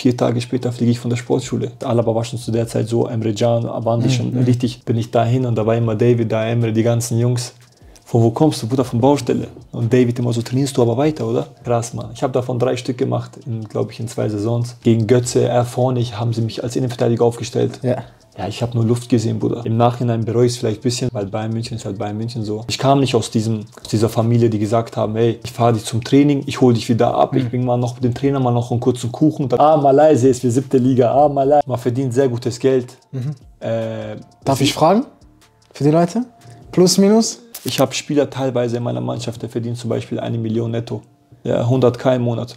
Vier Tage später fliege ich von der Sportschule. Alaba war schon zu der Zeit so, Emre Can, waren die schon richtig, bin ich dahin und da war immer David, da Emre, die ganzen Jungs. Von wo kommst du? Bruder, von Baustelle. Und David immer so, trainierst du aber weiter, oder? Krass, Mann. Ich habe davon drei Stück gemacht, glaube ich, in zwei Saisons. Gegen Götze, Erfornig haben sie mich als Innenverteidiger aufgestellt. Ja. Ja, ich habe nur Luft gesehen, Bruder. Im Nachhinein bereue ich es vielleicht ein bisschen, weil Bayern München ist halt Bayern München so. Ich kam nicht aus, diesem, aus dieser Familie, die gesagt haben, hey, ich fahre dich zum Training, ich hole dich wieder ab, ich bringe mal noch den Trainer mal noch einen kurzen Kuchen. Dann, ah, Malaysia ist für siebte Liga, ah, Malaysia. Man verdient sehr gutes Geld. Äh, Darf ich fragen? Für die Leute? Plus, minus? ich habe Spieler teilweise in meiner Mannschaft, der verdient zum Beispiel eine Million netto. Ja, 100k im Monat.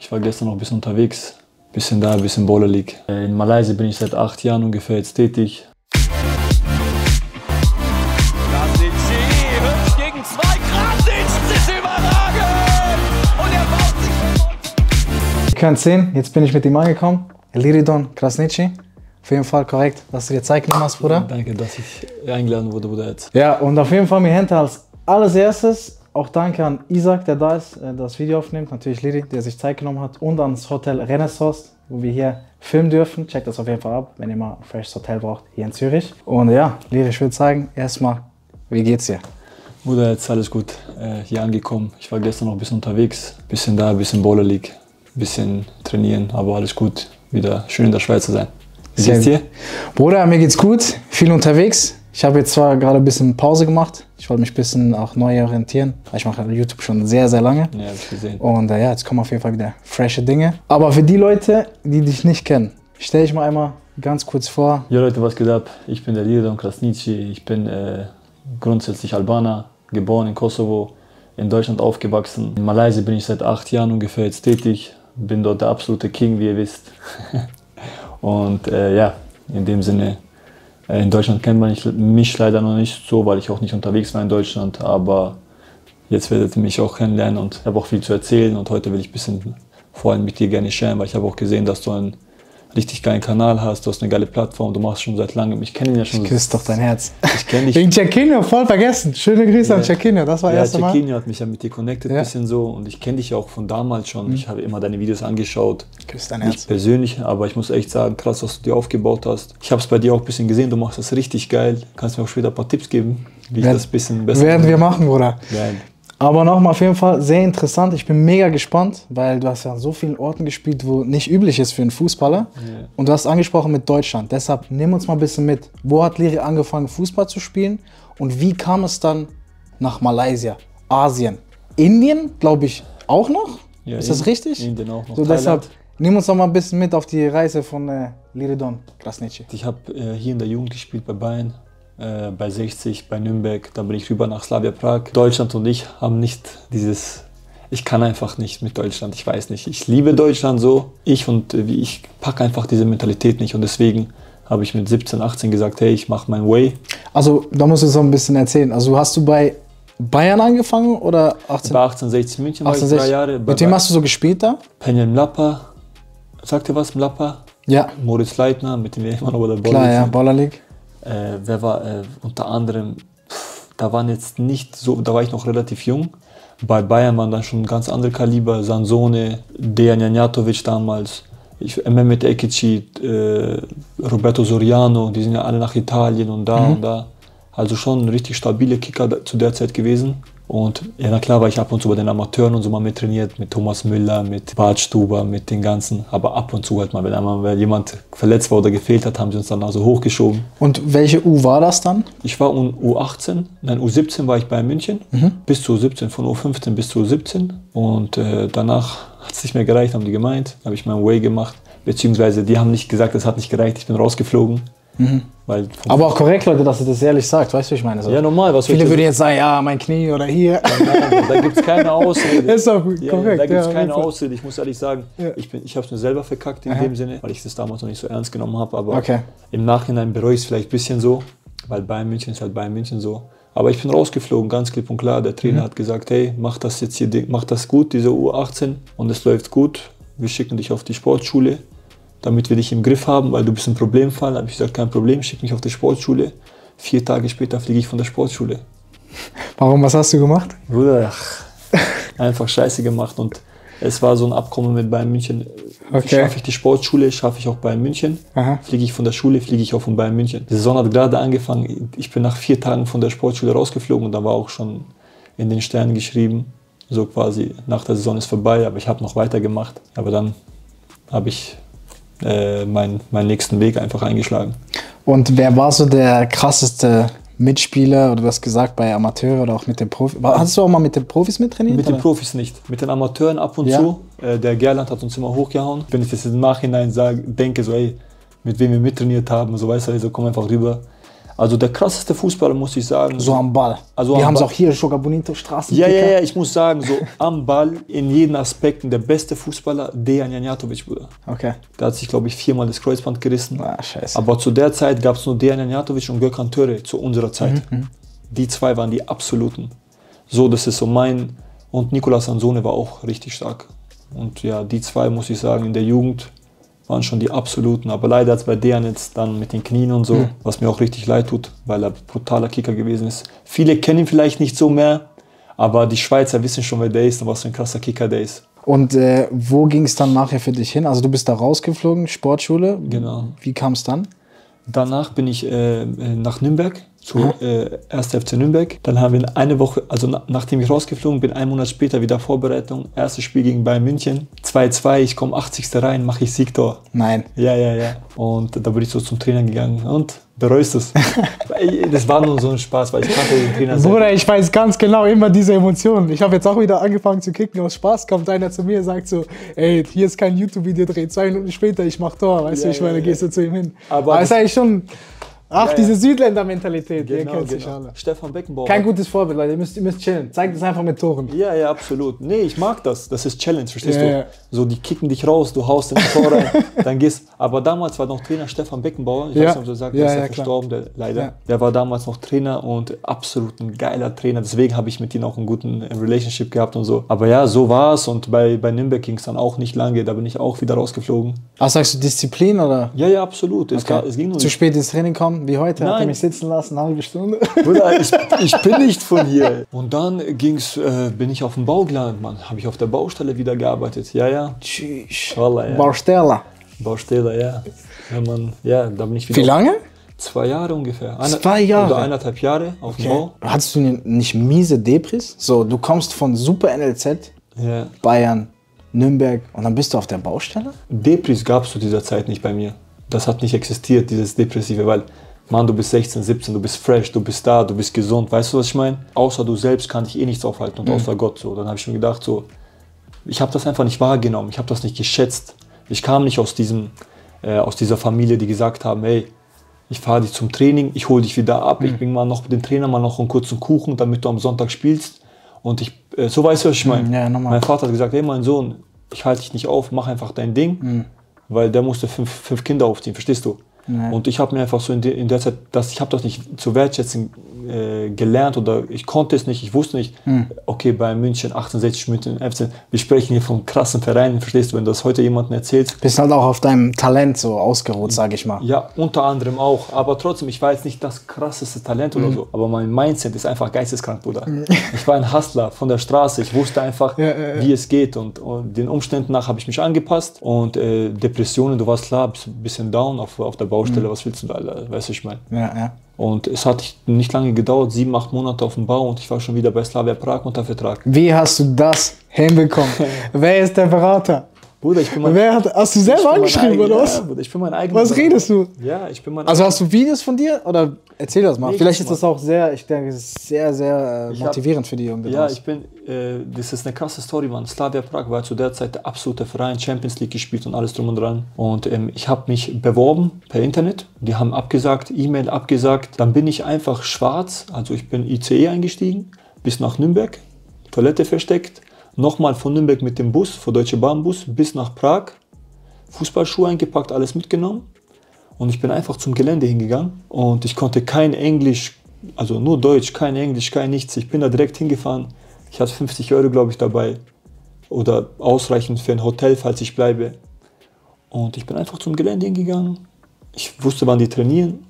Ich war gestern noch ein bisschen unterwegs. Bisschen da, bisschen Bowler League. In Malaysia bin ich seit acht Jahren ungefähr jetzt tätig. Er Ihr könnt sehen, jetzt bin ich mit ihm angekommen. Liridon Krasnici. Auf jeden Fall korrekt, dass du dir Zeit genommen hast, Bruder. Danke, dass ich eingeladen wurde, Bruder. Jetzt. Ja, und auf jeden Fall mir Hände als allererstes auch danke an Isaac, der da ist, äh, das Video aufnimmt. Natürlich Liri, der sich Zeit genommen hat. Und ans Hotel Renaissance, wo wir hier filmen dürfen. Checkt das auf jeden Fall ab, wenn ihr mal ein freshes Hotel braucht, hier in Zürich. Und ja, Liri, ich würde sagen, erstmal, wie geht's dir? Bruder, jetzt alles gut. Äh, hier angekommen. Ich war gestern noch ein bisschen unterwegs. Bisschen da, bisschen Bowler League. Bisschen trainieren, aber alles gut. Wieder schön in der Schweiz zu sein. Wie geht's dir? Bruder, mir geht's gut, viel unterwegs. Ich habe jetzt zwar gerade ein bisschen Pause gemacht. Ich wollte mich ein bisschen auch neu orientieren. Ich mache YouTube schon sehr, sehr lange. Ja, hab ich gesehen. Und äh, ja, jetzt kommen auf jeden Fall wieder frische Dinge. Aber für die Leute, die dich nicht kennen, stell dich mal einmal ganz kurz vor. Ja Leute, was geht ab? Ich bin der Lirdon Krasnici. Ich bin äh, grundsätzlich Albaner, geboren in Kosovo, in Deutschland aufgewachsen. In Malaysia bin ich seit acht Jahren ungefähr jetzt tätig. Bin dort der absolute King, wie ihr wisst. Und äh, ja, in dem Sinne, in Deutschland kennt man mich leider noch nicht so, weil ich auch nicht unterwegs war in Deutschland. Aber jetzt werdet ihr mich auch kennenlernen und ich habe auch viel zu erzählen. Und heute will ich ein bisschen vor allem mit dir gerne sharen, weil ich habe auch gesehen, dass du einen richtig geilen Kanal hast, du hast eine geile Plattform, du machst schon seit langem. Ich kenne ihn ja schon. Küss doch dein Herz. Ich kenne dich. Wegen Cecinho, voll vergessen. Schöne Grüße an Ja. Cecinho, das war Ja, erste Mal. Cecinho hat mich ja mit dir connected, Ja. Mhm. bisschen so. Und ich kenne dich ja auch von damals schon. Ich habe immer deine Videos angeschaut. Küss dein Nicht Herz. persönlich, aber ich muss echt sagen, krass, was du dir aufgebaut hast. Ich habe es bei dir auch ein bisschen gesehen, du machst das richtig geil. Kannst mir auch später ein paar Tipps geben, wie ich Werden- das ein bisschen besser Werden wir machen, Bruder. Geil. Aber nochmal auf jeden Fall sehr interessant. Ich bin mega gespannt, weil du hast ja an so vielen Orten gespielt, wo nicht üblich ist für einen Fußballer. Und du hast angesprochen mit Deutschland. Deshalb nimm uns mal ein bisschen mit. Wo hat Liri angefangen, Fußball zu spielen? Und wie kam es dann nach Malaysia, Asien? Indien, glaube ich, auch noch? Ja, ist das richtig? Indien auch noch. So, Thailand. deshalb nimm uns doch mal ein bisschen mit auf die Reise von äh, Liridon Krasnici. Ich habe äh, hier in der Jugend gespielt bei Bayern, äh, bei 60, bei Nürnberg. Dann bin ich rüber nach Slavia Prag. Deutschland und ich haben nicht dieses. Ich kann einfach nicht mit Deutschland. Ich weiß nicht. Ich liebe Deutschland so. Ich und äh, wie ich packe einfach diese Mentalität nicht. Und deswegen habe ich mit 17, 18 gesagt, hey, ich mache mein Way. Also, da musst du so ein bisschen erzählen. Also, hast du bei Bayern angefangen oder 18? Bei 1860 München war ich 1860. drei Jahre. Mit wem hast du so gespielt da? Penel Mlappa. Sagt ihr was, Mlappa? Ja, Moritz Leitner, mit dem wir immer noch bei der Ball klar, ja. Baller League. Äh, wer war äh, unter anderem, pff, da waren jetzt nicht so, da war ich noch relativ jung. Bei Bayern waren dann schon ganz andere Kaliber, Sansone, Dejan Janjatovic damals, ich, Mehmet Ekici, äh, Roberto Soriano, die sind ja alle nach Italien und da und da. Also schon richtig stabile Kicker zu der Zeit gewesen. Und ja, na klar war ich ab und zu bei den Amateuren und so mal mit trainiert, mit Thomas Müller, mit Bart Stuber, mit den ganzen. Aber ab und zu halt mal, wenn einmal wenn jemand verletzt war oder gefehlt hat, haben sie uns dann also hochgeschoben. Und welche U war das dann? Ich war un- U18, nein U17 war ich bei München, bis zu U17, von U15 bis zu U17 und äh, danach hat es nicht mehr gereicht, haben die gemeint, habe ich meinen Way gemacht, beziehungsweise die haben nicht gesagt, es hat nicht gereicht, ich bin rausgeflogen, weil Aber auch korrekt, Leute, dass ihr das ehrlich sagt, weißt du, wie ich meine? So. ja normal, was Viele würden jetzt sagen, ja, mein Knie oder hier. Nein, da gibt es keine Ausrede. Ist auch gut, ja, korrekt, Da gibt ja, es auf keine. Ausrede. Ich muss ehrlich sagen, Ja. ich, bin- ich habe es mir selber verkackt in Aha. dem Sinne, weil ich das damals noch nicht so ernst genommen habe. Aber Okay. im Nachhinein bereue ich es vielleicht ein bisschen so, weil Bayern München ist halt Bayern München so. Aber ich bin rausgeflogen, ganz klipp und klar. Der Mhm. Trainer hat gesagt, hey, mach das jetzt hier, mach das gut, diese U18 und es läuft gut. Wir schicken dich auf die Sportschule, damit wir dich im Griff haben, weil du bist ein Problemfall. Da habe ich gesagt, kein Problem, schick mich auf die Sportschule. Vier Tage später fliege ich von der Sportschule. Warum, was hast du gemacht? Bruder, ach, einfach Scheiße gemacht und Es war so ein Abkommen mit Bayern München. Okay. Schaffe ich die Sportschule, schaffe ich auch Bayern München. Aha. Fliege ich von der Schule, fliege ich auch von Bayern München. Die Saison hat gerade angefangen. Ich bin nach vier Tagen von der Sportschule rausgeflogen und da war auch schon in den Sternen geschrieben, so quasi nach der Saison ist vorbei, aber ich habe noch weitergemacht. Aber dann habe ich äh, meinen, meinen nächsten Weg einfach eingeschlagen. Und wer war so der krasseste Mitspieler oder du hast gesagt bei Amateur oder auch mit den Profis? Hast du auch mal mit den Profis mittrainiert? Mit den oder? Profis nicht. Mit den Amateuren ab und Ja. zu. Äh, der Gerland hat uns immer hochgehauen. Wenn ich das im Nachhinein sage, denke, so, ey, mit wem wir mittrainiert haben, so weißt du, so komm einfach rüber. Also der krasseste Fußballer, muss ich sagen. So am Ball. Also Wir haben es auch hier, Joga Bonito, Straßen. ja, ja, ja, ich muss sagen, so am Ball, in jeden Aspekten, der beste Fußballer, Dejan Janjatovic, Bruder. Okay. Der hat sich, glaube ich, viermal das Kreuzband gerissen. Ah, scheiße. Aber zu der Zeit gab es nur Dejan Janjatovic und Gökhan Töre, zu unserer Zeit. Die zwei waren die absoluten. So, das ist so mein. Und Nicolas Ansone war auch richtig stark. Und ja, die zwei, muss ich sagen, in der Jugend waren schon die absoluten. Aber leider hat es bei Dejan jetzt dann mit den Knien und so, was mir auch richtig leid tut, weil er brutaler Kicker gewesen ist. Viele kennen ihn vielleicht nicht so mehr, aber die Schweizer wissen schon, wer der ist und was für ein krasser Kicker der ist. Und äh, wo ging es dann nachher für dich hin? Also du bist da rausgeflogen, Sportschule. Genau. Wie kam es dann? Danach bin ich äh, äh, nach Nürnberg zu äh, 1. FC Nürnberg. Dann haben wir eine Woche, also na, nachdem ich rausgeflogen bin, einen Monat später wieder Vorbereitung. Erstes Spiel gegen Bayern München. 2-2, ich komme 80. rein, mache ich Siegtor. Nein. Ja, ja, ja. Und da bin ich so zum Trainer gegangen. Und bereust es? Das war nur so ein Spaß, weil ich kannte den Trainer sehr. Bruder, ich weiß ganz genau immer diese Emotionen. Ich habe jetzt auch wieder angefangen zu kicken. Aus Spaß kommt einer zu mir und sagt so, ey, hier ist kein YouTube-Video drehen. Zwei Minuten später, ich mach Tor. Weißt Ja, du, ich meine, ja, gehst du zu ihm hin. Aber Aber es ist das- eigentlich schon, ach, Ja, ja. diese Südländer-Mentalität, ihr Genau, kennt sich genau. alle. Stefan Beckenbauer. Kein gutes Vorbild, Leute. Ihr müsst, ihr müsst chillen. Zeigt es einfach mit Toren. Ja, ja, absolut. Nee, ich mag das. Das ist Challenge, verstehst Ja, du? ja. So, die kicken dich raus, du haust in das Tor rein, dann gehst. Aber damals war noch Trainer Stefan Beckenbauer. Ich Ja. weiß nicht, ob du sagst, Ja, der ist ja, ja, verstorben, der, leider. Ja. Der war damals noch Trainer und absolut ein geiler Trainer. Deswegen habe ich mit ihm auch einen guten äh, Relationship gehabt und so. Aber ja, so war es. Und bei, bei Nürnberg ging es dann auch nicht lange. Da bin ich auch wieder rausgeflogen. Was sagst du, Disziplin oder? Ja, ja, absolut. Es, ga- es ging nur Zu spät ins Training kommen, wie heute, hat er Nein. mich sitzen lassen, eine halbe Stunde. Bruder, ich, ich bin nicht von hier. Und dann ging's, äh, bin ich auf dem Bau gelandet, Mann. Habe ich auf der Baustelle wieder gearbeitet. Ja, ja. Tschüss. Wallah, ja. Baustelle. Baustelle, ja. Ja, man, ja, da bin ich wieder. Wie lange? Zwei Jahre ungefähr. Eine, Zwei Jahre? Oder eineinhalb Jahre auf dem Bau. Hattest du nicht miese Depris? So, du kommst von Super NLZ, Ja. Bayern, Nürnberg und dann bist du auf der Baustelle? Depris gab es zu dieser Zeit nicht bei mir. Das hat nicht existiert, dieses Depressive, weil, Mann, du bist 16, 17, du bist fresh, du bist da, du bist gesund. Weißt du, was ich meine? Außer du selbst kann dich eh nichts aufhalten und außer Gott so. Dann habe ich mir gedacht, so, ich habe das einfach nicht wahrgenommen, ich habe das nicht geschätzt. Ich kam nicht aus, diesem, äh, aus dieser Familie, die gesagt haben, hey, ich fahre dich zum Training, ich hole dich wieder ab, ich bringe mal noch den Trainer mal noch einen kurzen Kuchen, damit du am Sonntag spielst. Und ich, äh, so weißt du, was ich meine. Ja, mein Vater hat gesagt, hey, mein Sohn, ich halte dich nicht auf, mach einfach dein Ding, weil der musste fünf, fünf Kinder aufziehen, verstehst du? Und ich habe mir einfach so in, de, in der Zeit, dass ich habe das nicht zu wertschätzen äh, gelernt oder ich konnte es nicht, ich wusste nicht, okay, bei München 68 München FC, wir sprechen hier von krassen Vereinen, verstehst du, wenn du das heute jemandem erzählst, Bist halt auch auf deinem Talent so ausgeruht, sag ich mal. ja, unter anderem auch. Aber trotzdem, ich war jetzt nicht das krasseste Talent Mhm. oder so. Aber mein Mindset ist einfach geisteskrank, Bruder. Ich war ein Hustler von der Straße. Ich wusste einfach, Ja, ja, ja. wie es geht. Und, und den Umständen nach habe ich mich angepasst. Und äh, Depressionen, du warst klar, bist ein bisschen down auf, auf der Mhm. Baustelle. Was willst du da? Weißt du, ich meine. Ja, ja. Und es hat nicht lange gedauert, sieben, acht Monate auf dem Bau. Und ich war schon wieder bei Slavia Prag unter Vertrag. Wie hast du das hinbekommen? Wer ist der Berater? Bruder, ich bin mein Wer hat, hast du selber angeschrieben oder was? Ja, Bruder, ich bin mein eigener Was redest du? Ja, ich bin mein Also hast du Videos von dir? Oder erzähl das mal. Nichts, Vielleicht ist das auch sehr, ich denke, es ist sehr, sehr äh, Ich hab- motivierend für die Jungen. Ja, ich bin, äh, das ist eine krasse Story, Mann. Slavia Prag war zu der Zeit der absolute Verein, Champions League gespielt und alles drum und dran. Und ähm, ich habe mich beworben per Internet. Die haben abgesagt, E-Mail abgesagt. Dann bin ich einfach schwarz, also ich bin ICE eingestiegen, bis nach Nürnberg, Toilette versteckt. Nochmal von Nürnberg mit dem Bus, von Deutsche Bahnbus, bis nach Prag. Fußballschuhe eingepackt, alles mitgenommen. Und ich bin einfach zum Gelände hingegangen und ich konnte kein Englisch, also nur Deutsch, kein Englisch, kein nichts. Ich bin da direkt hingefahren. Ich hatte 50 Euro, glaube ich, dabei. Oder ausreichend für ein Hotel, falls ich bleibe. Und ich bin einfach zum Gelände hingegangen. Ich wusste, wann die trainieren.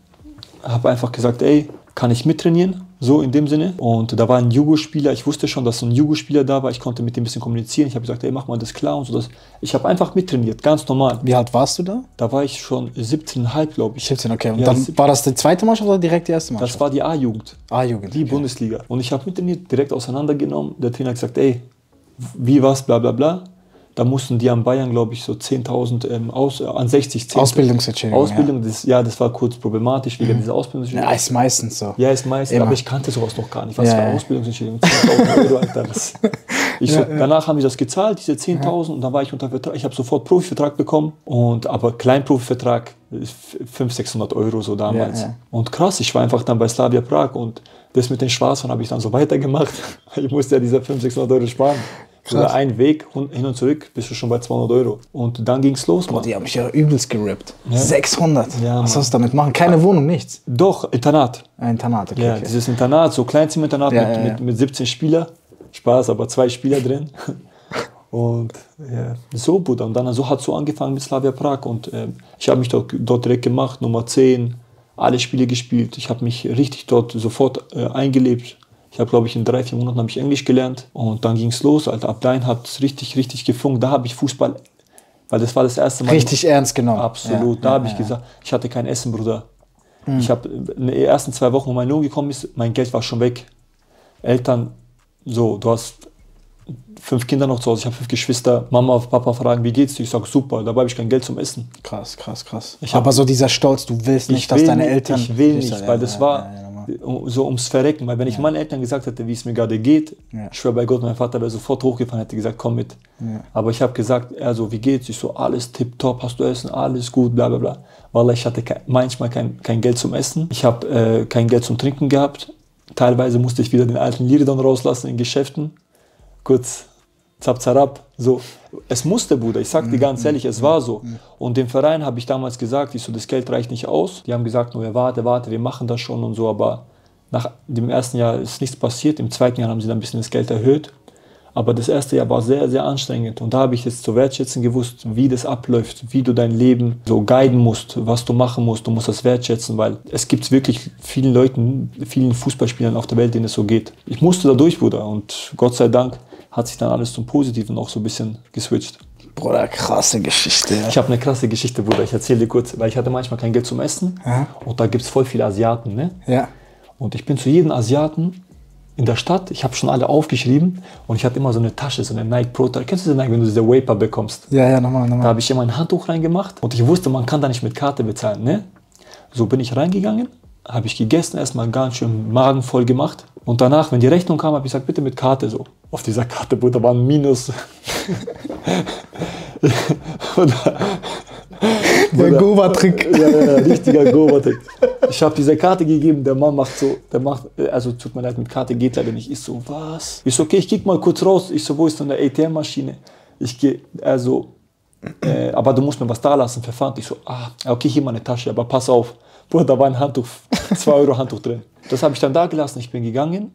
Habe einfach gesagt, ey, kann ich mittrainieren, so in dem Sinne. Und da war ein Jugo-Spieler, ich wusste schon, dass so ein Jugo-Spieler da war, ich konnte mit dem ein bisschen kommunizieren. Ich habe gesagt, ey, mach mal das klar und so. Das. Ich habe einfach mittrainiert, ganz normal. Wie alt warst du da? Da war ich schon 17,5, glaube ich. 17, okay. Und Ja, dann 17. war das die zweite Mannschaft oder direkt die erste Das Mannschaft? war die A-Jugend. A-Jugend. Die okay. Bundesliga. Und ich habe mittrainiert, direkt auseinandergenommen. Der Trainer hat gesagt, ey, wie was, bla bla bla. Da mussten die an Bayern, glaube ich, so 10.000 ähm, aus, äh, an 60 10. Ausbildungsentschädigung, Ausbildung, das, ja, das war kurz problematisch wegen dieser Ausbildungsentschädigung. Ja, ist meistens so. Ja, ist meistens, Immer. aber ich kannte sowas noch gar nicht. Was Ja, für ja. Ausbildungsentschädigung? 10.000 Euro, Alter. Das. Ich so, Danach haben die das gezahlt, diese 10.000, und dann war ich unter Vertrag. Ich habe sofort Profivertrag bekommen, und, aber Kleinprofivertrag, 500, 600 Euro so damals. Ja, ja. Und krass, ich war einfach dann bei Slavia Prag und das mit den Schwarzfahren habe ich dann so weitergemacht. Ich musste ja diese 500, 600 Euro sparen. Oder ein Weg hin und zurück bist du schon bei 200 Euro. Und dann ging es los, Mann. Die haben mich ja übelst gerippt. 600. Ja, Was sollst du damit machen? Keine Wohnung, nichts. Doch, Internat. Ein Internat, okay. Ja, okay. dieses Internat, so Kleinzimmerinternat Ja, mit, ja, ja. Mit, mit 17 Spieler. Spaß, aber zwei Spieler drin. Und ja, so, Bruder. Und dann so hat so angefangen mit Slavia Prag. Und ähm, ich habe mich dort, dort direkt gemacht, Nummer 10, alle Spiele gespielt. Ich habe mich richtig dort sofort äh, eingelebt. Ich habe, glaube ich, in drei, vier Monaten habe ich Englisch gelernt. Und dann ging es los. Alter, ab dahin hat es richtig, richtig gefunkt. Da habe ich Fußball, weil das war das erste Mal. Richtig ernst genommen. Absolut. Ja, da ja, habe ich ja. gesagt, ich hatte kein Essen, Bruder. Ich habe in den ersten zwei Wochen, wo mein Lohn gekommen ist, mein Geld war schon weg. Eltern, so, du hast fünf Kinder noch zu Hause, ich habe fünf Geschwister. Mama, Papa fragen, wie geht's dir? Ich sage, super, dabei habe ich kein Geld zum Essen. Krass, krass, krass. Ich hab- Aber so dieser Stolz, du willst nicht, ich dass will deine Eltern. Ich will nicht, weil das war ja, so ums Verrecken. Weil wenn ich meinen Eltern gesagt hätte, wie es mir gerade geht, Ja. ich schwöre bei Gott, mein Vater wäre sofort hochgefahren, hätte gesagt, komm mit. Aber ich habe gesagt, er so, wie geht's? Ich so, alles tipptopp, hast du Essen, alles gut, bla bla bla. Weil ich hatte kein, manchmal kein, kein Geld zum Essen. Ich habe äh, kein Geld zum Trinken gehabt. Teilweise musste ich wieder den alten Liridon rauslassen in Geschäften. Kurz zap zarab. So, es musste, Bruder. Ich sag dir ganz ehrlich, es war so. Und dem Verein habe ich damals gesagt, ich so, das Geld reicht nicht aus. Die haben gesagt, nur warte, warte, wir machen das schon und so. Aber nach dem ersten Jahr ist nichts passiert. Im zweiten Jahr haben sie dann ein bisschen das Geld erhöht. Aber das erste Jahr war sehr, sehr anstrengend. Und da habe ich jetzt zu wertschätzen gewusst, wie das abläuft, wie du dein Leben so guiden musst, was du machen musst. Du musst das wertschätzen, weil es gibt wirklich vielen Leuten, vielen Fußballspielern auf der Welt, denen es so geht. Ich musste da durch, Bruder. Und Gott sei Dank hat sich dann alles zum Positiven auch so ein bisschen geswitcht. Bruder, krasse Geschichte. Ich habe eine krasse Geschichte, Bruder. Ich erzähle dir kurz, weil ich hatte manchmal kein Geld zum Essen. Ja. Und da gibt es voll viele Asiaten, ne? Ja. Und ich bin zu jedem Asiaten in der Stadt, ich habe schon alle aufgeschrieben und ich hatte immer so eine Tasche, so eine Nike Pro Tasche. Kennst du diese Nike, wenn du diese Vapor bekommst? Ja, ja, nochmal, Da nochmal. habe ich immer ein Handtuch reingemacht und ich wusste, man kann da nicht mit Karte bezahlen. Ne? So bin ich reingegangen, habe ich gegessen, erstmal ganz schön Magen voll gemacht. Und danach, wenn die Rechnung kam, habe ich gesagt, bitte mit Karte so. Auf dieser Karte, Bruder, war ein Minus. Der Gova-Trick. ja, ja, richtiger Gobatik. Ich habe diese Karte gegeben, der Mann macht so, der macht, äh, also tut mir leid, mit Karte geht leider nicht. Ich so, was? Ich so, okay, ich kick mal kurz raus. Ich so, wo ist denn der ATM-Maschine? Ich gehe, also, äh, aber du musst mir was da lassen Pfand. Ich so, ah, okay, hier meine Tasche, aber pass auf. Boah, da war ein Handtuch, 2 Euro Handtuch drin. Das habe ich dann da gelassen, ich bin gegangen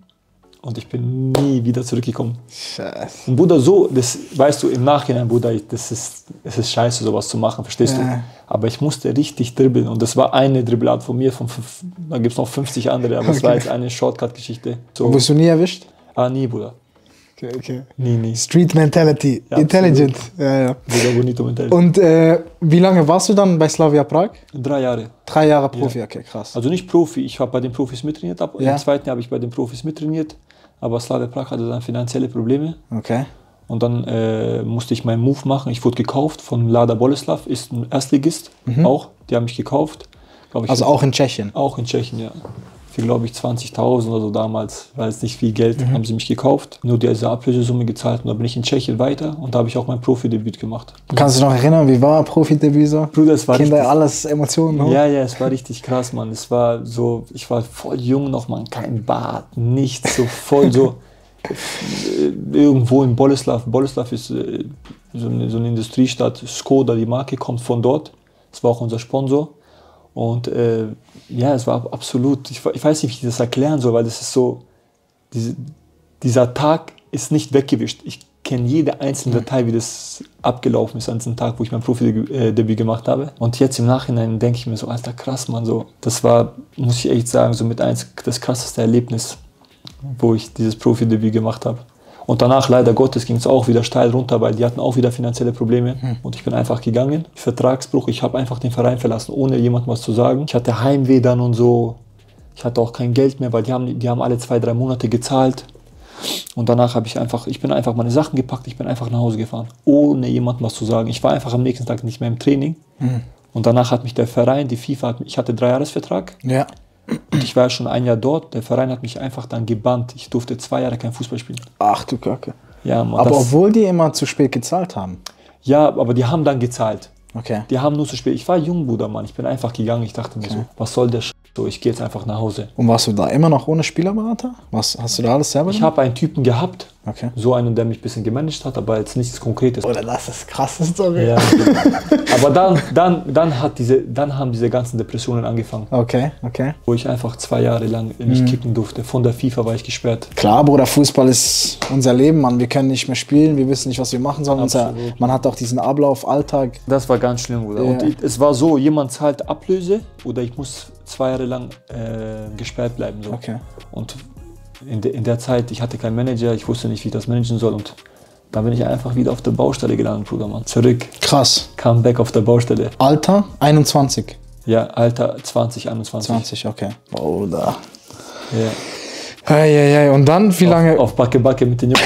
und ich bin nie wieder zurückgekommen. Scheiße. Und Bruder, so, das weißt du im Nachhinein, Bruder, das ist, es ist scheiße, sowas zu machen, verstehst Ja. du? Aber ich musste richtig dribbeln und das war eine Dribbelart von mir, von fünf, da gibt es noch 50 andere, aber es war jetzt eine Shortcut-Geschichte. So, Wurdest du nie erwischt? ah, nie, Bruder. Okay, okay. Nie, nie. Street Mentality. Ja, Intelligent. Ja, ja. Bonito Mental. Und äh, wie lange warst du dann bei Slavia Prag? Drei Jahre. Drei Jahre Profi, okay, krass. Also nicht Profi, ich habe bei den Profis mittrainiert, ab, Ja. im zweiten Jahr habe ich bei den Profis mittrainiert, aber Slavia Prag hatte dann finanzielle Probleme. Okay. Und dann äh, musste ich meinen Move machen. Ich wurde gekauft von Lada Boleslav, ist ein Erstligist auch. Die haben mich gekauft. Ich, Also auch in Tschechien. auch in Tschechien, ja. Für, glaube ich, 20.000 oder so damals, weil es nicht viel Geld, haben sie mich gekauft. Nur diese Ablösesumme gezahlt und dann bin ich in Tschechien weiter und da habe ich auch mein Profidebüt gemacht. Kannst du dich noch erinnern, wie war Profidebüt so? Bruder, es war Kinder, richtig- alles Emotionen. hoch? Ja, ja, es war richtig krass, Mann. Es war so, ich war voll jung noch, Mann. Kein Bart, nichts, so voll so. äh, Irgendwo in Boleslav. Boleslav ist äh, so eine, so eine Industriestadt. Skoda, die Marke, kommt von dort. Das war auch unser Sponsor. Und äh, ja, es war absolut, ich, ich weiß nicht, wie ich das erklären soll, weil das ist so, diese, dieser Tag ist nicht weggewischt. Ich kenne jede einzelne Datei, wie das abgelaufen ist an diesem Tag, wo ich mein Profi-Debüt gemacht habe. Und jetzt im Nachhinein denke ich mir so, alter krass, Mann, so, das war, muss ich echt sagen, so mit eins das krasseste Erlebnis, wo ich dieses Profi-Debüt gemacht habe. Und danach, leider Gottes, ging es auch wieder steil runter, weil die hatten auch wieder finanzielle Probleme. Und ich bin einfach gegangen. Vertragsbruch, ich habe einfach den Verein verlassen, ohne jemandem was zu sagen. Ich hatte Heimweh dann und so. Ich hatte auch kein Geld mehr, weil die haben, die haben alle zwei, drei Monate gezahlt. Und danach habe ich einfach, ich bin einfach meine Sachen gepackt, ich bin einfach nach Hause gefahren, ohne jemandem was zu sagen. Ich war einfach am nächsten Tag nicht mehr im Training. Und danach hat mich der Verein, die FIFA, ich hatte Dreijahresvertrag Ja. Und ich war ja schon ein Jahr dort. Der Verein hat mich einfach dann gebannt. Ich durfte zwei Jahre kein Fußball spielen. Ach du Kacke. Ja, Mann, Aber obwohl die immer zu spät gezahlt haben. ja, aber die haben dann gezahlt. Okay. Die haben nur zu spät. Ich war jung, Bruder, Mann. Ich bin einfach gegangen. Ich dachte mir so, was soll der Sch so, ich gehe jetzt einfach nach Hause. Und warst du da immer noch ohne Spielerberater? Was, hast du da alles selber Ich gemacht? habe einen Typen gehabt, Okay. so einen, der mich ein bisschen gemanagt hat, aber jetzt nichts Konkretes. Oder das ist krass, Story. Ja, aber dann, dann, dann, hat diese, dann haben diese ganzen Depressionen angefangen, Okay, okay. wo ich einfach zwei Jahre lang nicht kicken durfte. Von der FIFA war ich gesperrt. Klar, Bruder, Fußball ist unser Leben, Mann. Wir können nicht mehr spielen, wir wissen nicht, was wir machen sollen. Unser, man hat auch diesen Ablauf, Alltag. Das war ganz schlimm, Bruder. Ja. Und es war so, jemand zahlt Ablöse oder ich muss zwei Jahre lang äh, gesperrt bleiben. So. Okay. Und in, de, in der Zeit, ich hatte keinen Manager, ich wusste nicht, wie ich das managen soll. Und dann bin ich einfach wieder auf der Baustelle gelandet, Bruder, Mann. Zurück, Krass. come back auf der Baustelle. Alter 21. Ja, Alter 20, 21. 20, okay. Bruder. Ja. Eieiei. Und dann, wie lange, Auf Backe Backe mit den Jungs.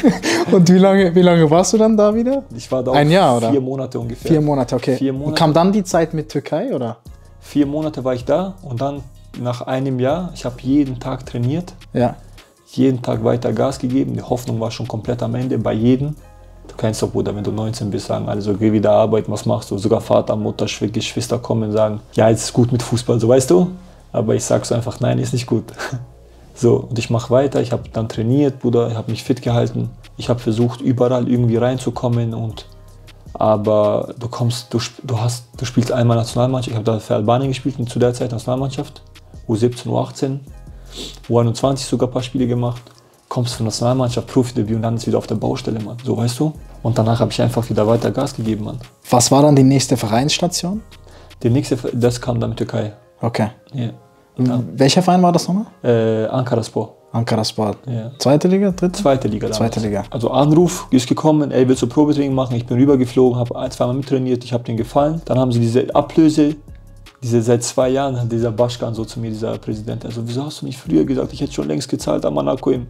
und wie lange, wie lange warst du dann da wieder? Ich war da Ein Jahr, oder? vier Monate ungefähr. Vier Monate, okay. Vier Und Monate. kam dann die Zeit mit Türkei, oder? Vier Monate war ich da und dann nach einem Jahr, ich habe jeden Tag trainiert, Ja. jeden Tag weiter Gas gegeben. Die Hoffnung war schon komplett am Ende bei jedem. Du kennst doch, Bruder, wenn du 19 bist, sagen alle so, geh wieder arbeiten, was machst du? Sogar Vater, Mutter, Schw- Geschwister kommen und sagen, ja, jetzt ist gut mit Fußball, so weißt du? Aber ich sag so einfach, nein, ist nicht gut. So, und ich mache weiter, ich habe dann trainiert, Bruder, ich habe mich fit gehalten. Ich habe versucht, überall irgendwie reinzukommen und aber du kommst, du, du hast, du spielst einmal Nationalmannschaft. Ich habe da für Albanien gespielt und zu der Zeit Nationalmannschaft. U17, U18, U21 sogar ein paar Spiele gemacht. Kommst von Nationalmannschaft, Profidebüt und dann ist wieder auf der Baustelle, Mann. So weißt du? Und danach habe ich einfach wieder weiter Gas gegeben, Mann. Was war dann die nächste Vereinsstation? Der nächste, das kam dann mit Türkei. Okay. Ja. Welcher Verein war das nochmal? Äh, Ankaraspor. Ankara Sport. Ja. Zweite Liga, dritte? Zweite Liga damals. Zweite Liga. Also Anruf ist gekommen, ey, willst du Probetraining machen? Ich bin rübergeflogen, habe ein, zweimal mittrainiert, ich habe denen gefallen. Dann haben sie diese Ablöse, diese seit zwei Jahren hat dieser Baschkan so zu mir, dieser Präsident, also wieso hast du nicht früher gesagt, ich hätte schon längst gezahlt an Monaco im.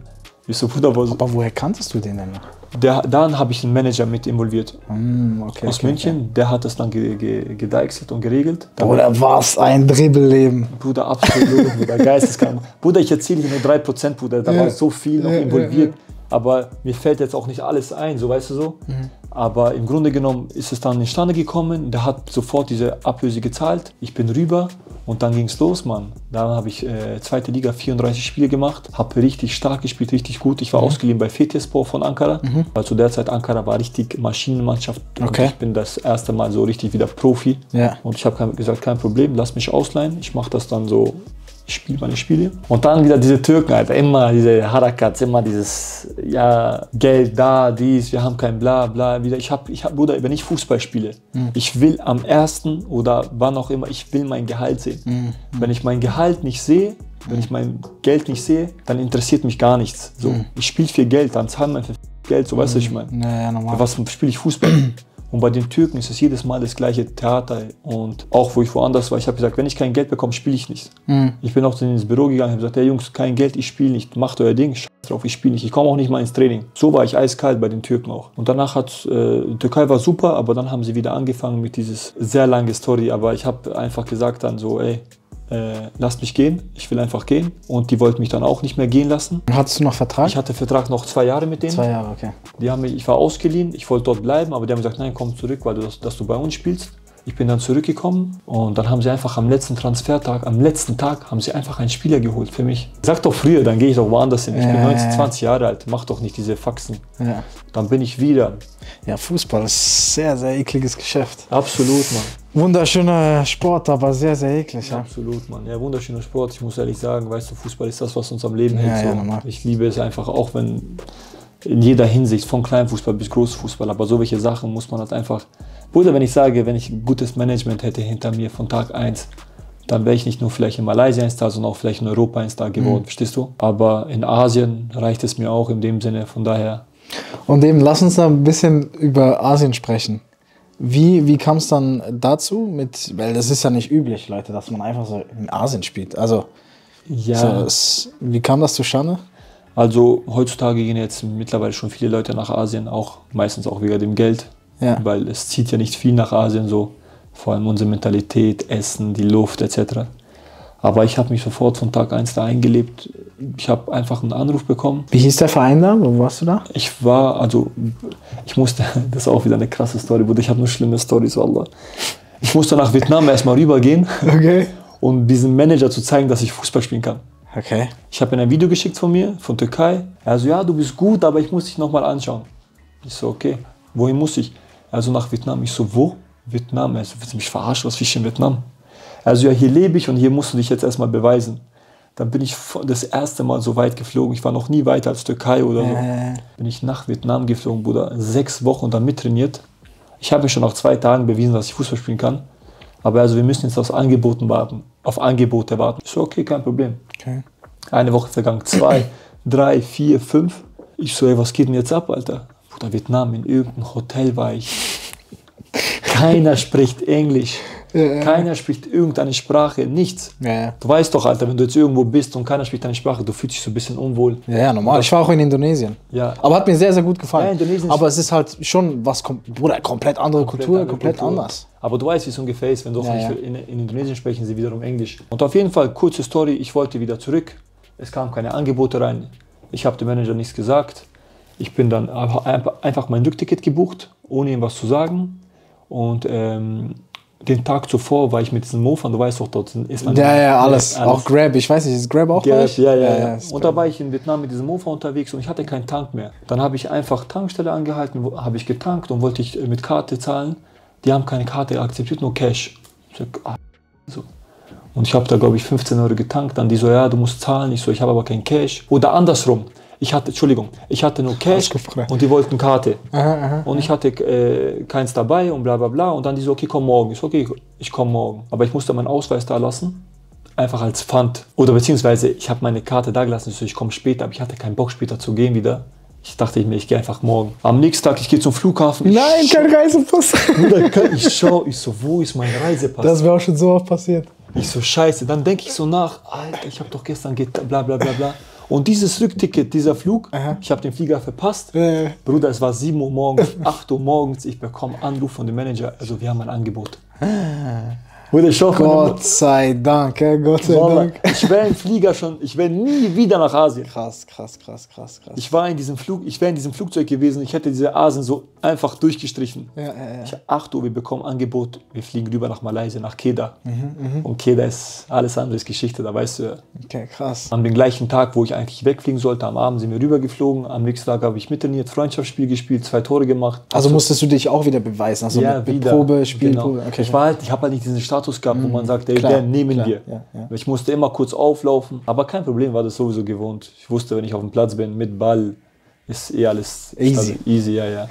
Ich so, Bruder, was? Aber woher kanntest du den denn noch? Der, dann habe ich einen Manager mit involviert Hm, okay, aus okay, München, der hat das dann ge, ge, gedeichselt und geregelt. Dann Bruder, was ein Dribbelleben. Bruder, absolut, Bruder, geisteskrank. Bruder, ich erzähle dir nur 3%, Bruder, da Ja. war so viel noch Ja, ja, involviert. Aber mir fällt jetzt auch nicht alles ein, so weißt du so. Mhm. Aber im Grunde genommen ist es dann instande gekommen, der hat sofort diese Ablöse gezahlt. Ich bin rüber und dann ging es los, Mann. Dann habe ich äh, zweite Liga 34 Spiele gemacht, habe richtig stark gespielt, richtig gut. Ich war Mhm. ausgeliehen bei Fethiyaspor von Ankara, weil zu der Zeit Ankara war richtig Maschinenmannschaft. Okay. Ich bin das erste Mal so richtig wieder Profi. Ja. Und ich habe gesagt, kein Problem, lass mich ausleihen. Ich mache das dann so, ich spiele meine Spiele. Und dann wieder diese Türken, Alter, immer diese Harakats, immer dieses, ja, Geld da, dies, wir haben kein bla bla. Wieder. Ich habe, ich hab, Bruder, wenn ich Fußball spiele, ich will am ersten oder wann auch immer, ich will mein Gehalt sehen. Wenn ich mein Gehalt nicht sehe, wenn ich mein Geld nicht sehe, dann interessiert mich gar nichts. So, ich spiele für Geld, dann zahlen wir für Geld, so weißt du, was ich meine. Naja, normal. Für was spiele ich Fußball? Und bei den Türken ist es jedes Mal das gleiche Theater. Und auch wo ich woanders war, ich habe gesagt, wenn ich kein Geld bekomme, spiele ich nicht. Ich bin auch dann ins Büro gegangen und habe gesagt, hey Jungs, kein Geld, ich spiele nicht. Macht euer Ding, scheiß drauf, ich spiele nicht. Ich komme auch nicht mal ins Training. So war ich eiskalt bei den Türken auch. Und danach hat, äh, die Türkei war super, aber dann haben sie wieder angefangen mit dieses sehr lange Story. Aber ich habe einfach gesagt dann so, ey, äh, lasst mich gehen, ich will einfach gehen. Und die wollten mich dann auch nicht mehr gehen lassen. Hattest du noch Vertrag? Ich hatte Vertrag noch zwei Jahre mit denen. Zwei Jahre, okay. Die haben mich, ich war ausgeliehen, ich wollte dort bleiben, aber die haben gesagt, nein, komm zurück, weil du das, dass du bei uns spielst. Ich bin dann zurückgekommen und dann haben sie einfach am letzten Transfertag, am letzten Tag, haben sie einfach einen Spieler geholt für mich. Sag doch früher, dann gehe ich doch woanders hin. Ich bin Ja, 19, ja, ja. 20 Jahre alt, mach doch nicht diese Faxen. Ja. Dann bin ich wieder. ja, Fußball ist sehr, sehr ekliges Geschäft. Absolut, Mann. Wunderschöner Sport, aber sehr, sehr eklig. Ja. Absolut, Mann. Ja, wunderschöner Sport. Ich muss ehrlich sagen, weißt du, Fußball ist das, was uns am Leben hält. So. ich liebe es einfach, auch wenn in jeder Hinsicht, von Kleinfußball bis Großfußball. Aber so welche Sachen muss man halt einfach. Bruder, wenn ich sage, wenn ich ein gutes Management hätte hinter mir von Tag 1, dann wäre ich nicht nur vielleicht in Malaysia ein Star, sondern auch vielleicht in Europa ein Star geworden, verstehst du? Aber in Asien reicht es mir auch in dem Sinne, von daher. Und eben, lass uns da ein bisschen über Asien sprechen. Wie, wie kam es dann dazu? Mit, weil das ist ja nicht üblich, Leute, dass man einfach so in Asien spielt. Also, Ja, so, es, wie kam das zustande? Also heutzutage gehen jetzt mittlerweile schon viele Leute nach Asien, auch meistens auch wegen dem Geld, Ja. weil es zieht ja nicht viel nach Asien so, vor allem unsere Mentalität, Essen, die Luft etc. Aber ich habe mich sofort von Tag 1 da eingelebt. Ich habe einfach einen Anruf bekommen. Wie hieß der Verein da? Wo warst du da? Ich war, also, ich musste, das ist auch wieder eine krasse Story, Bruder, ich habe nur schlimme Stories, Wallah. Ich musste nach Vietnam erstmal rübergehen, Okay. um diesem Manager zu zeigen, dass ich Fußball spielen kann. Okay. Ich habe ihm ein Video geschickt von mir, von Türkei. Er so, ja, du bist gut, aber ich muss dich nochmal anschauen. Ich so, okay, wohin muss ich? Also nach Vietnam. Ich so, wo? Vietnam. Er so, willst du mich verarschen, was für ich in Vietnam? Also ja, hier lebe ich und hier musst du dich jetzt erstmal beweisen. Dann bin ich das erste Mal so weit geflogen. Ich war noch nie weiter als Türkei oder so. Äh. Bin ich nach Vietnam geflogen, Bruder. Sechs Wochen dann mittrainiert. Ich habe mir schon nach zwei Tagen bewiesen, dass ich Fußball spielen kann. Aber also wir müssen jetzt auf Angeboten warten. Auf Angebote warten. Ich so, okay, kein Problem. okay. Eine Woche vergangen, zwei, drei, vier, fünf. Ich so, ey, was geht denn jetzt ab, Alter? Bruder, Vietnam, in irgendeinem Hotel war ich. Keiner spricht Englisch. Keiner spricht irgendeine Sprache, nichts. Ja, ja. Du weißt doch, Alter, wenn du jetzt irgendwo bist und keiner spricht deine Sprache, du fühlst dich so ein bisschen unwohl. Ja, ja, normal. Ich war auch in Indonesien. Ja. Aber hat mir sehr, sehr gut gefallen. Ja, Indonesien Aber es ist halt schon was, Bruder, komplett andere Kultur, andere komplett Kultur. anders. Aber du weißt, wie es ungefähr ist, wenn du auch Ja, nicht ja. In, in Indonesien sprechen sie wiederum Englisch. Und auf jeden Fall, kurze Story, ich wollte wieder zurück. Es kamen keine Angebote rein. Ich habe dem Manager nichts gesagt. Ich bin dann einfach- einfach mein Rückticket gebucht, ohne ihm was zu sagen. Und ähm, den Tag zuvor war ich mit diesem Mofan, du weißt doch, dort ist man. Ja, ja, alles. Auch Grab. Ich weiß nicht, ist Grab auch Grab, ja, ja, ja. ist Und da war ich in Vietnam mit diesem Mofa unterwegs und ich hatte keinen Tank mehr. Dann habe ich einfach Tankstelle angehalten, habe ich getankt und wollte ich äh, mit Karte zahlen. Die haben keine Karte akzeptiert, nur Cash. Ich sag, ah, so. Und ich habe da, glaube ich, 15 Euro getankt. Dann die so, ja, du musst zahlen. Ich so, ich habe aber kein Cash. Oder andersrum. Ich hatte, Entschuldigung, ich hatte nur Cash und die wollten Karte. und ich hatte äh, keins dabei und bla bla bla. Und dann die so, okay, komm morgen. Ich so, okay, ich komme morgen. Aber ich musste meinen Ausweis da lassen einfach als Pfand. Oder beziehungsweise ich habe meine Karte da gelassen, ich, so, ich komme später, aber ich hatte keinen Bock später zu gehen wieder. Ich dachte ich mir, ich gehe einfach morgen. Am nächsten Tag, ich gehe zum Flughafen. Nein, kein Reisepass. Ich schau, ich so, wo ist mein Reisepass? Das wäre auch schon so oft passiert. ich so, scheiße. Dann denke ich so nach, Alter, ich habe doch gestern bla bla bla bla. Und dieses Rückticket, dieser Flug, ich habe den Flieger verpasst. Äh. Bruder, es war 7 Uhr morgens, 8 Uhr morgens, ich bekomme Anruf von dem Manager, also wir haben ein Angebot. Bruder, auf meine Gott sei Dank, ey, Gott sei Wallah, Dank. ich wäre im Flieger schon, ich wäre nie wieder nach Asien. Krass, krass, krass, krass, krass. Ich war in diesem Flug, ich wäre in diesem Flugzeug gewesen, ich hätte diese Asien so einfach durchgestrichen. Ja, ja, ja. Ich, 8 Uhr, wir bekommen Angebot, wir fliegen rüber nach Malaysia, nach Kedah. Mhm, Und Kedah ist alles andere ist Geschichte, da weißt du ja. Okay, krass. Am den gleichen Tag, wo ich eigentlich wegfliegen sollte, am Abend sind wir rübergeflogen. Am nächsten Tag habe ich mittrainiert, Freundschaftsspiel gespielt, zwei Tore gemacht. Also musstest du dich auch wieder beweisen, also ja, mit, mit wieder. Probe, Spiel, Genau. Okay. Ich, war halt, ich habe halt nicht diesen Status gehabt, wo man sagt, ey, klar, den nehmen klar, wir. ja, ja. Ich musste immer kurz auflaufen, aber kein Problem, war das sowieso gewohnt. Ich wusste, wenn ich auf dem Platz bin mit Ball, ist eh alles Easy. stabil. easy, ja, ja.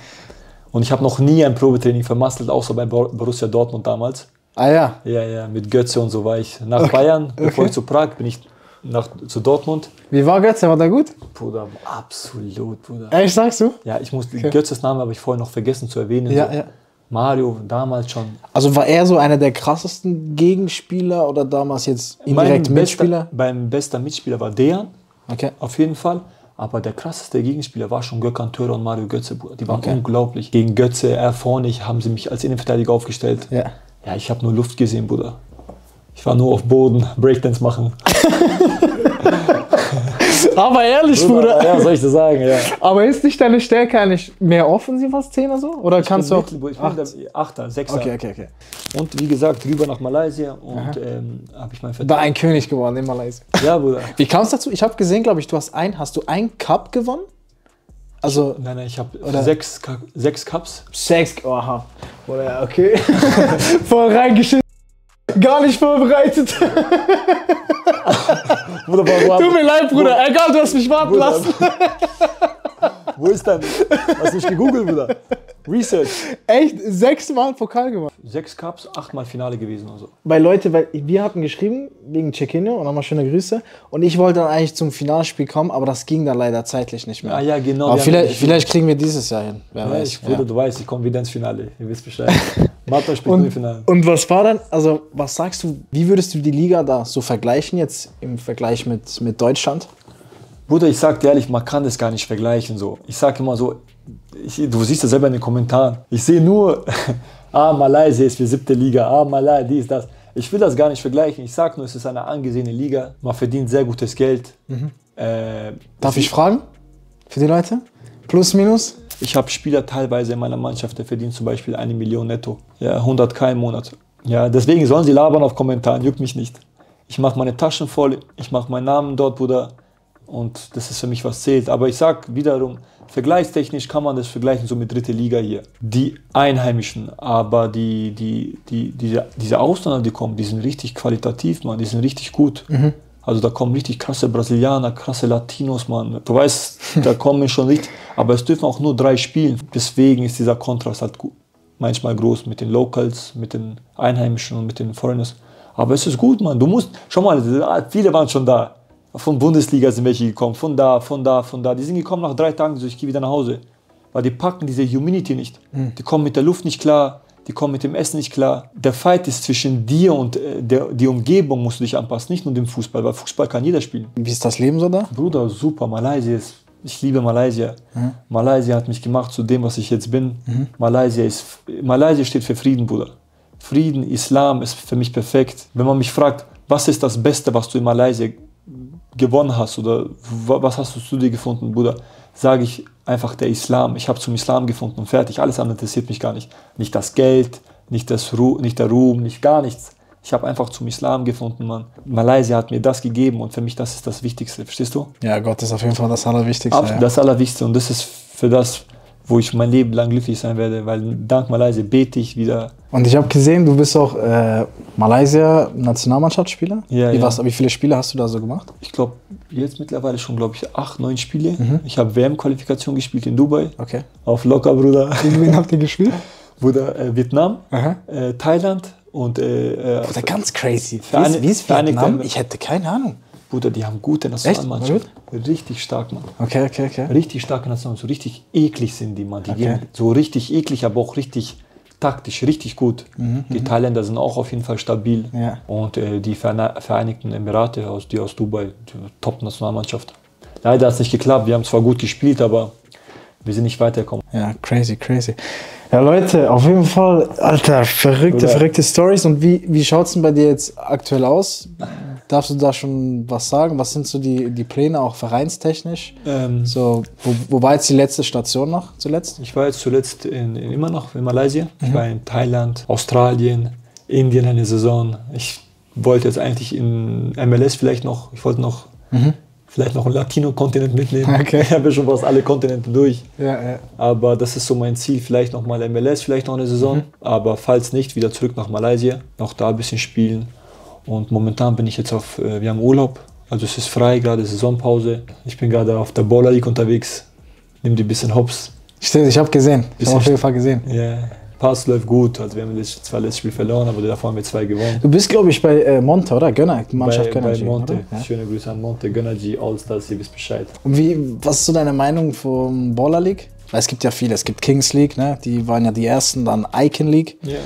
Und ich habe noch nie ein Probetraining vermasselt, außer bei Bor- Borussia Dortmund damals. ah ja, Ja, ja, mit Götze und so war ich nach Bayern, bevor ich zu Prag bin ich nach, zu Dortmund. wie war Götze? War der gut? Bruder, absolut, Bruder. Echt, sagst du? Ja, ich muss Götzes Name habe ich vorher noch vergessen zu erwähnen. Ja, so. ja. Mario damals schon. Also war er so einer der krassesten Gegenspieler oder damals jetzt indirekt Mein Mitspieler? Bester, mein bester Mitspieler war Dejan, Okay. auf jeden Fall. Aber der krasseste Gegenspieler war schon Gökhan Töre und Mario Götze. Bruder. Die waren Okay. unglaublich. Gegen Götze, er vorne, ich- haben sie mich als Innenverteidiger aufgestellt. Ja. Ja, ich habe nur Luft gesehen, Bruder. Ich war nur auf Boden, Breakdance machen. Aber ehrlich, Bruder. Ja, soll ich das sagen, ja. Aber ist nicht deine Stärke eigentlich mehr offensiv als Zehner so? Oder kannst du auch. Ich bin Acht? der Achter, Sechster. Okay, okay, okay. Und wie gesagt, rüber nach Malaysia und ähm, habe ich mein Da Vertrag. ein König geworden in Malaysia. Ja, Bruder. Wie kam es dazu? Ich habe gesehen, glaube ich, du hast ein, hast du ein Cup gewonnen? Also Nein, nein, ich habe sechs, sechs Cups. sechs. Oha. Oder okay. Voll reingeschissen. Gar nicht vorbereitet. Bruder, warum- Tut mir leid, Bruder. Egal, du hast mich warten Bruder. lassen. Wo ist dein? Hast du nicht gegoogelt, Bruder? Research. Echt? Sechsmal Pokal gemacht. Sechs Cups, achtmal Finale gewesen oder so. Weil Leute, weil wir hatten geschrieben wegen Check-In und nochmal schöne Grüße. Und ich wollte dann eigentlich zum Finalspiel kommen, aber das ging dann leider zeitlich nicht mehr. Ah ja, genau. Aber vielleicht, vielleicht kriegen wir dieses Jahr hin. Wer Ja, weiß. ich, Bruder, Ja. du weißt, ich komme wieder ins Finale. Ihr wisst Bescheid. Martha spielt im Und, Finale. und was war dann, also was sagst du, wie würdest du die Liga da so vergleichen jetzt im Vergleich mit, mit Deutschland? Bruder, ich sag dir ehrlich, man kann das gar nicht vergleichen. So. Ich sag immer so, ich, du siehst das selber in den Kommentaren. Ich sehe nur, ah, Malaysia ist für siebte Liga, ah, Malaysia, dies, das. Ich will das gar nicht vergleichen. Ich sag nur, es ist eine angesehene Liga. Man verdient sehr gutes Geld. Äh, Darf ich fragen? Für die Leute? Plus, minus? Ich habe Spieler teilweise in meiner Mannschaft, der verdient zum Beispiel eine Million netto. Ja, 100k im Monat. Ja, deswegen sollen sie labern auf Kommentaren, juckt mich nicht. Ich mache meine Taschen voll, ich mache meinen Namen dort, Bruder. Und das ist für mich, was zählt. Aber ich sag wiederum, vergleichstechnisch kann man das vergleichen so mit dritte Liga hier. Die Einheimischen, aber die, die, die, diese, diese Ausländer, die kommen, die sind richtig qualitativ, man, die sind richtig gut. Also da kommen richtig krasse Brasilianer, krasse Latinos, Mann. Du weißt, da kommen schon richtig. Aber es dürfen auch nur drei spielen. Deswegen ist dieser Kontrast halt manchmal groß mit den Locals, mit den Einheimischen und mit den Foreigners. Aber es ist gut, Mann. Du musst, schau mal, viele waren schon da. Von Bundesliga sind welche gekommen, von da, von da, von da. Die sind gekommen nach drei Tagen, so ich gehe wieder nach Hause. Weil die packen diese Humanity nicht. Die kommen mit der Luft nicht klar, die kommen mit dem Essen nicht klar. Der Fight ist zwischen dir und äh, der, die Umgebung musst du dich anpassen, nicht nur dem Fußball, weil Fußball kann jeder spielen. Wie ist das Leben so da? Bruder, super, Malaysia ist, ich liebe Malaysia. Malaysia hat mich gemacht zu dem, was ich jetzt bin. Malaysia, ist, Malaysia steht für Frieden, Bruder. Frieden, Islam ist für mich perfekt. Wenn man mich fragt, was ist das Beste, was du in Malaysia gewonnen hast oder wa- was hast du zu dir gefunden, Bruder, sage ich einfach der Islam. Ich habe zum Islam gefunden und fertig. Alles andere interessiert mich gar nicht. Nicht das Geld, nicht, das Ru nicht der Ruhm, nicht gar nichts. Ich habe einfach zum Islam gefunden, Mann. Malaysia hat mir das gegeben und für mich das ist das Wichtigste, verstehst du? Ja, Gott ist auf jeden Fall das Allerwichtigste. Absolut, ja. das Allerwichtigste und das ist für das, wo ich mein Leben lang glücklich sein werde, weil dank Malaysia bete ich wieder. Und ich habe gesehen, du bist auch äh, Malaysia-Nationalmannschaftsspieler. Ja, wie, ja. wie viele Spiele hast du da so gemacht? Ich glaube, jetzt mittlerweile schon, glaube ich, acht, neun Spiele. Ich habe WM-Qualifikation gespielt in Dubai. Okay. Auf locker, Bruder. Gegen wen habt ihr gespielt? Bruder, äh, Vietnam, äh, Thailand und äh, äh, Bruder, ganz crazy. Wie ist, wie ist Vietnam? Ich hätte keine Ahnung. Bruder, die haben gute Nationalmannschaft. Richtig stark, Mann. Okay, okay, okay. Richtig starke Nationalmannschaft. So richtig eklig sind die, Mann. Die Okay. gehen so richtig eklig, aber auch richtig taktisch, richtig gut. die Thailänder sind auch auf jeden Fall stabil. Mhm, Ja. Und äh, die Vereinigten Emirate, aus, die aus Dubai, Top-Nationalmannschaft. Leider hat es nicht geklappt. Wir haben zwar gut gespielt, aber wir sind nicht weitergekommen. Ja, crazy, crazy. Ja, Leute, auf jeden Fall, Alter, verrückte, Bruder. verrückte Stories. Und wie, wie schaut es denn bei dir jetzt aktuell aus? Darfst du da schon was sagen? Was sind so die, die Pläne, auch vereinstechnisch? Ähm, So, wo, wo war jetzt die letzte Station noch zuletzt? Ich war jetzt zuletzt in, in, immer noch in Malaysia. Mhm. Ich war in Thailand, Australien, Indien eine Saison. Ich wollte jetzt eigentlich in MLS vielleicht noch, ich wollte noch vielleicht noch einen Latino-Kontinent mitnehmen. Mhm. Okay. Ich habe ja schon fast alle Kontinente durch. Ja, ja. Aber das ist so mein Ziel. Vielleicht noch mal MLS, vielleicht noch eine Mhm. Saison. Aber falls nicht, wieder zurück nach Malaysia. Noch da ein bisschen spielen. Und momentan bin ich jetzt auf, äh, wir haben Urlaub. Also es ist frei, gerade Saisonpause. Ich bin gerade auf der Baller League unterwegs. Nimm die ein bisschen Hops. Stimmt, ich habe gesehen. Ich habe auf jeden Fall gesehen. Ja, Pass läuft gut. Also wir haben das, zwar letztes Spiel verloren, aber davor haben wir zwei gewonnen. Du bist, glaube ich, bei äh, Monte, oder? Gönner, die Mannschaft bei, bei Gönnergy, Monte. oder? Ja. Schöne Grüße an Monte, Gönnergy, Allstars, ihr wisst Bescheid. Und wie, was ist so deine Meinung vom Baller League? Weil es gibt ja viele. Es gibt Kings League, ne? die waren ja die ersten, dann Icon League. Ja.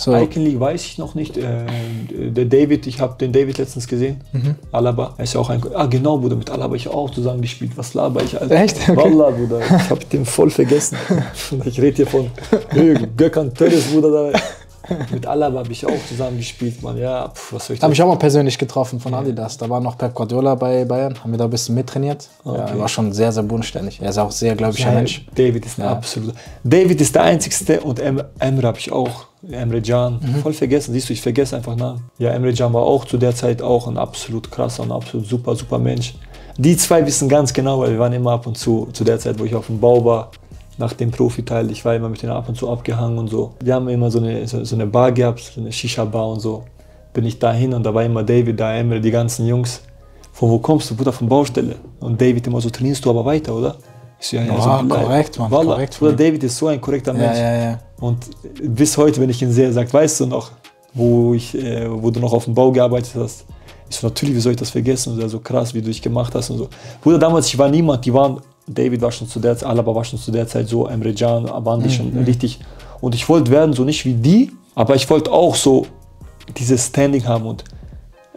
So, Icon League weiß ich noch nicht. Äh, der David, ich habe den David letztens gesehen. Mhm. Alaba. Er ist ja auch ein. Ah, genau, Bruder, mit Alaba ich auch zusammen gespielt. Was laber ich, Alter? Echt? Okay. Wallah, Bruder. Ich habe den voll vergessen. ich rede hier von Gökhan Töres, Bruder. Da. Mit Alaba habe ich auch zusammen gespielt, Mann. Ja, pf, was soll ich habe ich auch mal persönlich getroffen von Adidas. Da war noch Pep Guardiola bei Bayern, haben wir da ein bisschen mittrainiert. Ja, Okay. er war schon sehr, sehr bodenständig. Er ist auch sehr, glaube ich, ein Ja, Mensch. David ist ein Ja. absoluter. David ist der einzigste und em Emre habe ich auch. Emre Can. Mhm. Voll vergessen. Siehst du, ich vergesse einfach Namen. Ja, Emre Can war auch zu der Zeit auch ein absolut krasser und absolut super, super Mensch. Die zwei wissen ganz genau, weil wir waren immer ab und zu, zu der Zeit, wo ich auf dem Bau war, nach dem Profiteil, ich war immer mit denen ab und zu abgehangen und so. Wir haben immer so eine, so, so eine Bar gehabt, so eine Shisha-Bar und so. Bin ich dahin und da war immer David, da Emre, die ganzen Jungs. Von wo kommst du, Bruder? Von Baustelle. Und David immer so, trainierst du aber weiter, oder? Ich so, ja, ja, Ja, so korrekt, Mann, Wallah, korrekt Bruder. David ist so ein korrekter Ja, Mensch. ja, ja. Und bis heute, wenn ich ihn sehe, sagt, weißt du noch, wo, ich, äh, wo du noch auf dem Bau gearbeitet hast? Ich so, natürlich, wie soll ich das vergessen? Und er so krass, wie du dich gemacht hast und so. Bruder, damals, ich war niemand, die waren, David war schon zu der Zeit, Alaba war schon zu der Zeit so, Emre Can, waren die schon richtig. Und ich wollte werden, so nicht wie die, aber ich wollte auch so dieses Standing haben und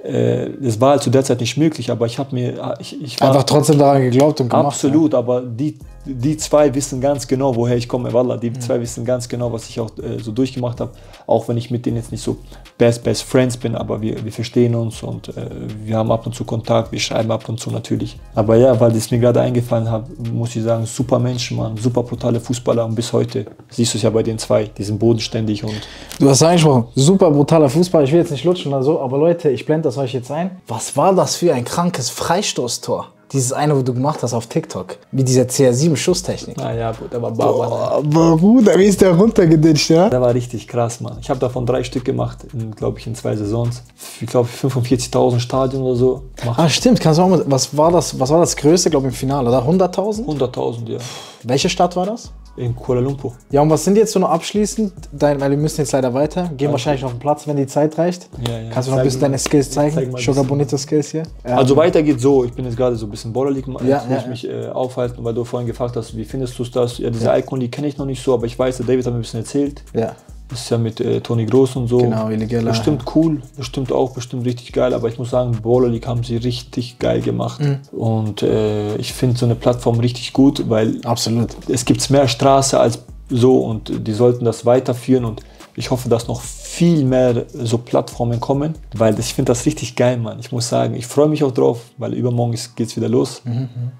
äh, das war halt zu der Zeit nicht möglich, aber ich habe mir, ich, ich war Einfach trotzdem daran geglaubt und gemacht. Absolut, aber die, die zwei wissen ganz genau, woher ich komme. Wallah, die zwei wissen ganz genau, was ich auch äh, so durchgemacht habe. Auch wenn ich mit denen jetzt nicht so best, best friends bin, aber wir, wir verstehen uns und äh, wir haben ab und zu Kontakt, wir schreiben ab und zu natürlich. Aber ja, weil das mir gerade eingefallen hat, muss ich sagen, super Menschen, Mann, super brutale Fußballer und bis heute siehst du es ja bei den zwei, die sind bodenständig und. Du hast angesprochen, super brutaler Fußball. Ich will jetzt nicht lutschen oder so, aber Leute, ich blende das euch jetzt ein. Was war das für ein krankes Freistoßtor? Dieses eine, wo du gemacht hast auf TikTok. Mit dieser CR7-Schusstechnik. naja, der war Baba. Aber Bruder, wie ist der runtergeditscht, ja? Der war richtig krass, Mann. Ich habe davon drei Stück gemacht, glaube ich, in zwei Saisons. Ich glaube, 45.000 Stadien oder so. Macht Ah, stimmt. Kannst du auch mal, was war das, was war das größte, glaube ich, im Finale, oder? 100.000? 100.000, ja. Welche Stadt war das? In Kuala Lumpur. Ja, und was sind jetzt so noch abschließend, dein, weil wir müssen jetzt leider weiter, gehen wahrscheinlich auf den Platz, wenn die Zeit reicht. Ja, ja. Kannst du noch ein bisschen mal. deine Skills zeigen? Zeig Sugar. Bonito Skills hier. Ja. Also weiter geht's so, ich bin jetzt gerade so ein bisschen Border League, Ja, muss ja, ich ja. mich äh, aufhalten, weil du vorhin gefragt hast, wie findest du das? Ja, diese Icon, die kenne ich noch nicht so, aber ich weiß, der David hat mir ein bisschen erzählt. ja. Das ist ja mit äh, Toni Groß und so. Genau, Illegala. Bestimmt cool, bestimmt auch, bestimmt richtig geil, aber ich muss sagen, Baller League haben sie richtig geil gemacht. Mhm. Und äh, ich finde so eine Plattform richtig gut, weil Absolut. es gibt mehr Straße als so und die sollten das weiterführen und ich hoffe, dass noch viel mehr so Plattformen kommen, weil ich finde das richtig geil, Mann. Ich muss sagen, ich freue mich auch drauf, weil übermorgen ist- geht's wieder los.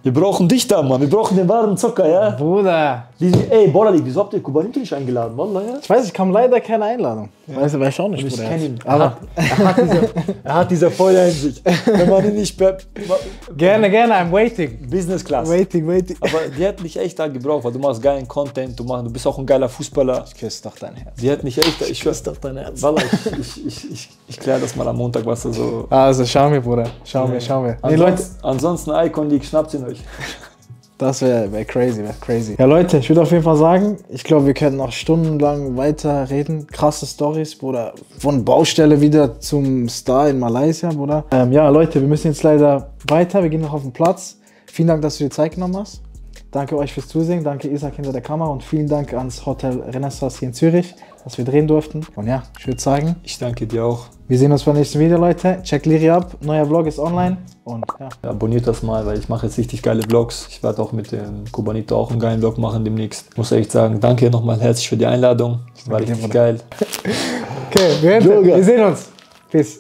Wir brauchen dich da, Mann. Wir brauchen den wahren Zocker, ja? Bruder. Ey, Borali, wieso habt ihr Kubanito nicht eingeladen? Wallah, ja? Ich weiß, ich kam leider keine Einladung. Weißt du, weiß ich auch nicht, Ich Bruder. ihn. Aber er, hat diese, er hat diese Feuer in sich. Wenn man ihn nicht gerne, gerne, I'm waiting. Business Class. Waiting, waiting. Aber die hat nicht echt da gebraucht, weil du machst geilen Content, du, machst, du bist auch ein geiler Fußballer. Küss doch dein Herz. Sie hat nicht echt. Ich schwör, Küss doch dein Herz. Wallah, ich, ich, ich, ich, ich kläre das mal am Montag, was da so. Also, schau mir, Bruder. Schau mir, schau mir. Nee, Leute, Ansonsten, ansonsten Icon League, schnappt ihn euch. das wäre wär crazy, wäre crazy. Ja, Leute, ich würde auf jeden Fall sagen, ich glaube, wir können noch stundenlang weiter reden. Krasse Stories, Bruder. Von Baustelle wieder zum Star in Malaysia, Bruder. Ähm, ja, Leute, wir müssen jetzt leider weiter. Wir gehen noch auf den Platz. Vielen Dank, dass du dir Zeit genommen hast. Danke euch fürs Zusehen. Danke Isaac hinter der Kamera und vielen Dank ans Hotel Renaissance hier in Zürich, dass wir drehen durften. Und ja, ich würde sagen, Ich danke dir auch. wir sehen uns beim nächsten Video, Leute. Check Liri ab. Neuer Vlog ist online. Und ja. Abonniert das mal, weil ich mache jetzt richtig geile Vlogs. Ich werde auch mit dem Kubanito auch einen geilen Vlog machen demnächst. Ich muss echt sagen, danke nochmal herzlich für die Einladung. War richtig geil. Okay, wir, wir sehen uns. Peace.